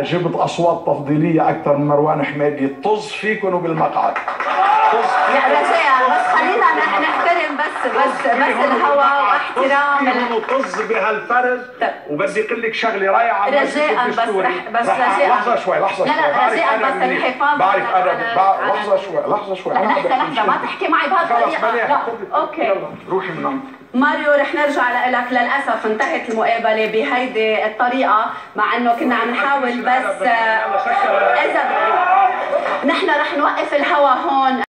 جبت أصوات تفضيلية أكثر من مروان حميدي. طز فيكم وبالمقعد طز لا رجاء بس خلينا نح- نحترم بس بس بس الهواء واحترام وطز بهالفرز وبدي أقول لك شغلة رايعة رجاء بس. رح- بس رجاء. لحظة شوي لحظة لا، لا، رجاء بس. الحفاظ بعرف أنا لحظة شوي لحظة شوي. بدي لحظة ما تحكي معي خذي- أوكي. يلا روحي من عندي ماريو رح نرجع لك للأسف انتهت المقابلة بهيدي الطريقة مع إنه كنا عم نحاول بس اذا نحن رح نوقف الهوا هون.